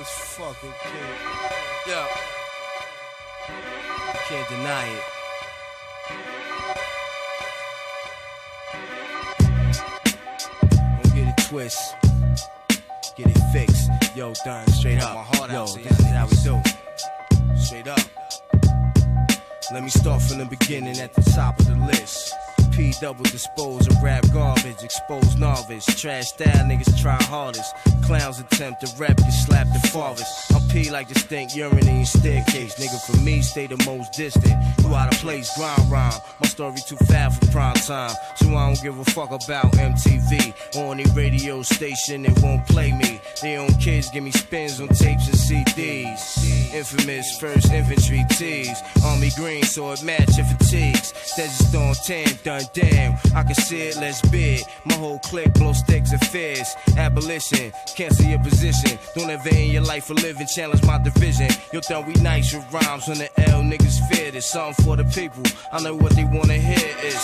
realest fucking kid. Yeah. Can't deny it. Don't get it twist. Get it fixed. Yo, done straight up. my heart Yo, this is how we do. Straight up. Let me start from the beginning at the top of the list. Double dispose of rap garbage, expose novice, trash style niggas try hardest. Clowns attempt to rap, get slapped the farthest. I'm P like the stink urinating staircase. Nigga for me, stay the most distant. You out of place, grind rhyme. My story too fast for prime time, so I don't give a fuck about MTV. On any radio station, they won't play me. They own kids give me spins on tapes and CDs. Infamous first infantry tees. Army green, so it match your fatigues. Desert Storm 10, done damn. I can see it, let's bid. My whole clique blow sticks and fears. Abolition, cancel your position. Don't ever in your life for living, challenge my division. Yo, done we nice with rhymes on the L, niggas fear this. Something for the people. I know what they wanna hear is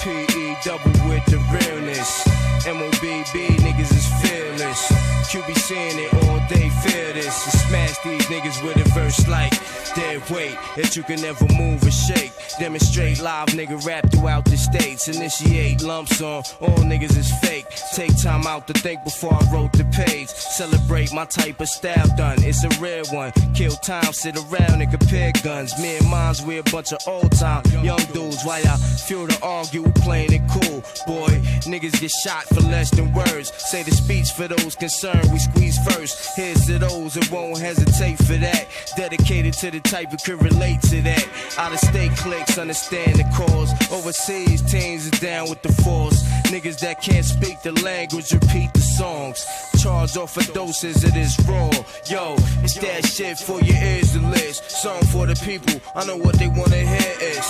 PE double with the realness. MOBB, niggas is fearless. QB seeing it all day, fear this. And smash these niggas with a verse like dead weight that you can never move or shake. Demonstrate live nigga rap throughout the states. Initiate lumps on all niggas is fake. Take time out to think before I wrote the page. Celebrate my type of style done. It's a rare one. Kill time, sit around and compare guns. Me and mines, we a bunch of old time young dudes. Why y'all feel to argue, playing it cool. Boy, niggas get shot for less than words. Say the speech for those concerned, we squeeze first. Here's to those that won't hesitate for that. Dedicated to the type who could relate to that. Out of state cliques understand the cause. Overseas teens are down with the force. Niggas that can't speak the language repeat the songs. Charge off for doses of this raw. Yo, it's that shit for your ears to list. Song for the people, I know what they wanna hear is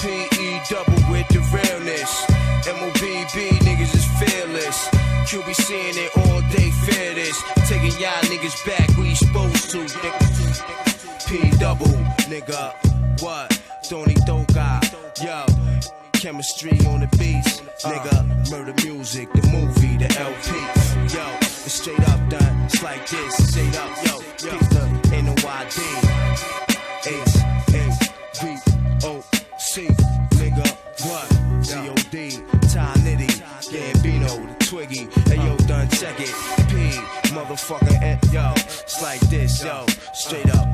PE double with the realness. MOBB niggas is fearless. QB seeing it all day, fear this. Taking y'all niggas back, we supposed to. nigga. Nigga. What? Tony Toca. Yo. Chemistry on the beats, nigga. Murder music, the movie, the LP. Yo, it's straight up done. It's like this, straight up. Yo, the N-O-Y-D. H-A-V-O-C, nigga. What? G-O-D, Ty Nitty, Gambino, the Twiggy. Hey, yo, done check it. P, motherfucker, yo, it's like this, yo, straight up.